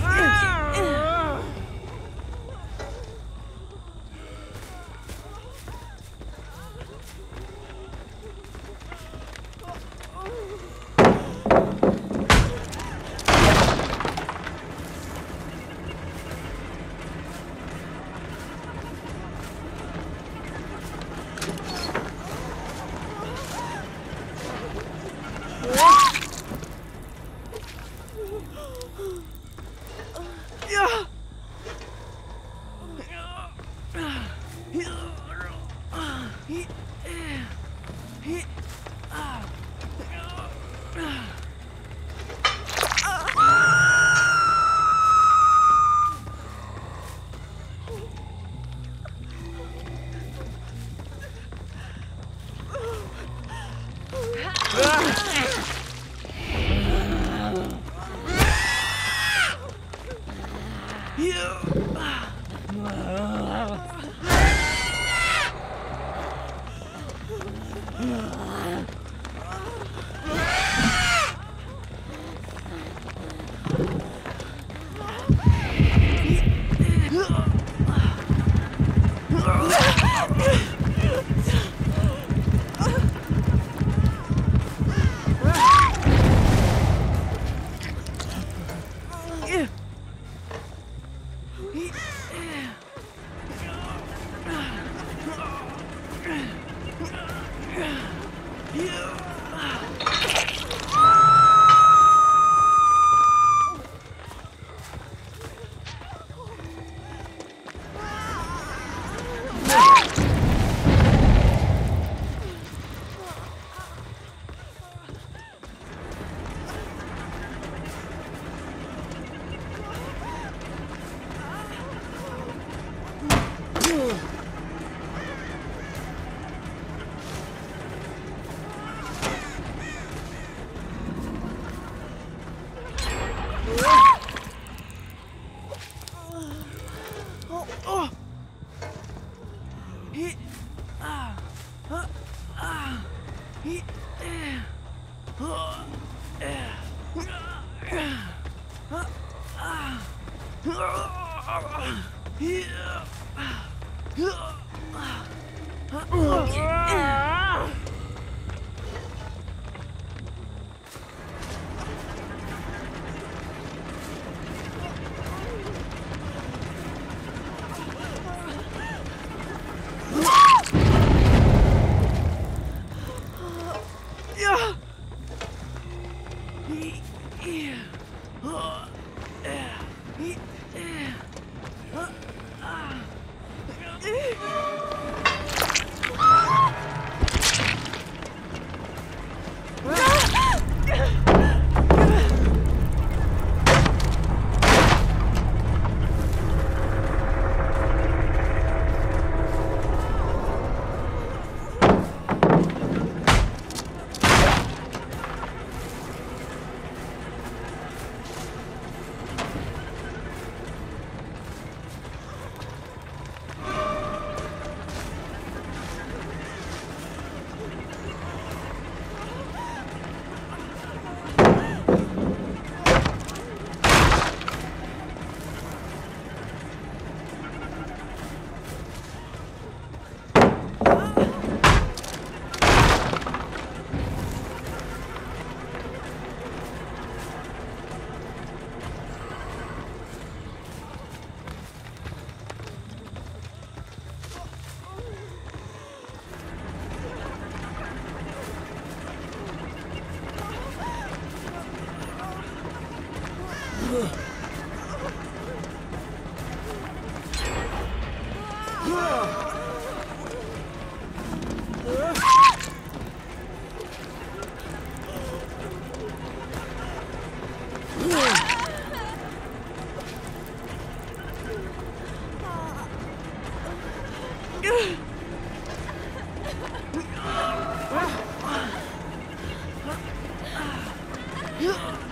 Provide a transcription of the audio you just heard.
Ah! You! girls. Yeah. 으